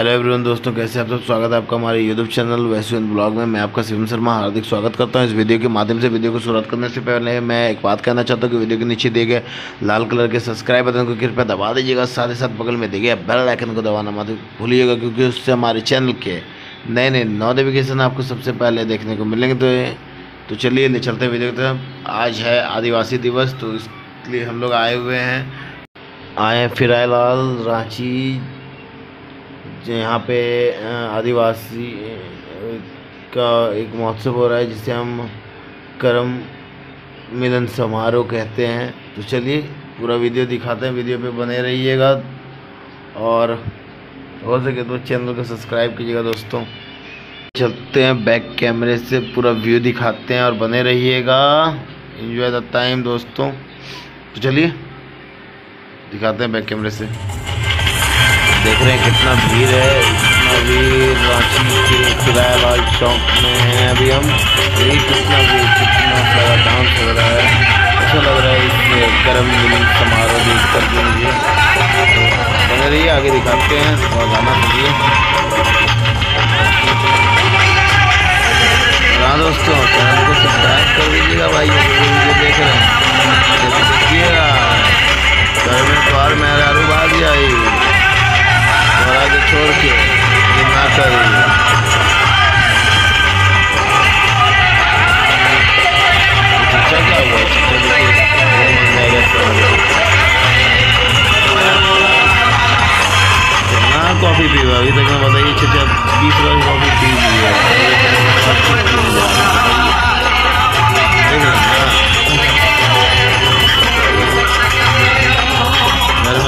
Hello everyone दोस्तों, कैसे आप सब? स्वागत है आपका हमारे यूट्यूब चैनल वैश्विन ब्लॉग में। मैं आपका शिवम शर्मा हार्दिक स्वागत करता हूँ। इस वीडियो के माध्यम से वीडियो को शुरुआत करने से पहले मैं एक बात कहना चाहता हूँ कि वीडियो के नीचे दिए गए लाल कलर के सब्सक्राइब बटन को कृपया दबा दीजिएगा। साथ ही साथ बगल में दिए बेल आइकन को दबाना मत भूलिएगा, क्योंकि उससे हमारे चैनल के नए नए नोटिफिकेशन आपको सबसे पहले देखने को मिलेंगे। तो तो चलिए, ले चलते हैं वीडियो की तरफ़। आज है आदिवासी दिवस तो इसलिए हम लोग आए हुए हैं। आए फिरालाल रांची यहाँ पे आदिवासी का एक महोत्सव हो रहा है, जिसे हम करम मिलन समारोह कहते हैं। तो चलिए, पूरा वीडियो दिखाते हैं। वीडियो पे बने रहिएगा और हो सके तो चैनल को सब्सक्राइब कीजिएगा दोस्तों। चलते हैं बैक कैमरे से, पूरा व्यू दिखाते हैं और बने रहिएगा। इन्जॉय द टाइम दोस्तों। तो चलिए, दिखाते हैं बैक कैमरे से। देख रहे हैं कितना भीड़ है। भीड़, रांची के किराया लाल चौक में है। अभी हम यही कितना भी कितना सारा डांस हो रहा है। अच्छा लग रहा है इस गर्म समारोह देख कर मुझे। तो बने रहिए, आगे दिखाते हैं। और गाना सुनिए कॉफ़ी पीवा अभी तक मैं बताइए चाचा बीस बार कॉफ़ी पी ली है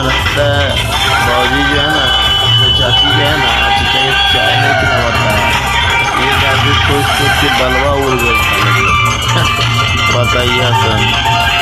लगता है जो है ना चाची जो है ना चाय नहीं है सोच सोच के बलवा उड़ गया बताइए हसन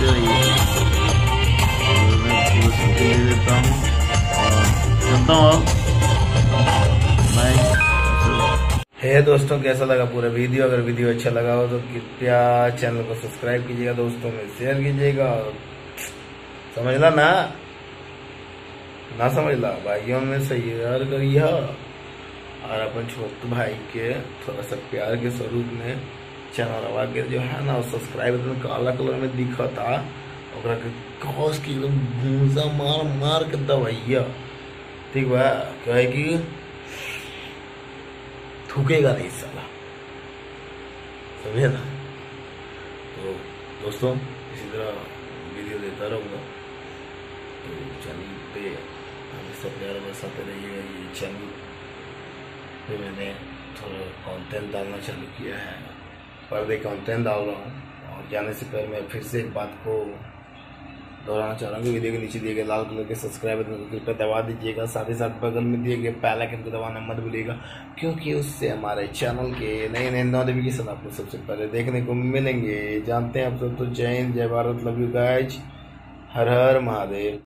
ले हूँ है दोस्तों, कैसा लगा पूरा वीडियो? अगर वीडियो अच्छा लगा हो तो कृपया चैनल को सब्सक्राइब कीजिएगा, दोस्तों में शेयर कीजिएगा और समझला ना? ना समझला? भाइयों में शेयर करिए और अपन छोटे भाई के थोड़ा सा प्यार के स्वरूप में चैनल के जो है ना सब्सक्राइब बटन काला कलर में दिखता, ओकरा के कस के एकदम भूसा मार मार के दबाइया। ठीक बा? कहे कि, थूकेगा नहीं साला। समझे ना? तो दोस्तों, इसी तरह वीडियो देता रहूँगा। तो चैनल पे हमेशा प्यार बरसाते रहिएगा। ये चैनल पे मैंने थोड़ा कंटेंट डालना चालू किया है। पर्दे कंटेंट डाल रहा हूँ। और जाने से पहले मैं फिर से एक बात को दोहराना चाह रहा हूँ कि वीडियो के नीचे दिए गए लाल कलर के सब्सक्राइब बटन को कृपया दबा दीजिएगा। साथ ही साथ बगल में दिए गए पहला आइकन को दबाना मत भूलिएगा, क्योंकि उससे हमारे चैनल के नए नए नोटिफिकेशन आपको सबसे पहले देखने को मिलेंगे। जानते हैं आप सब तो जय हिंद, जय भारत लव यू गाइज़ हर हर महादेव।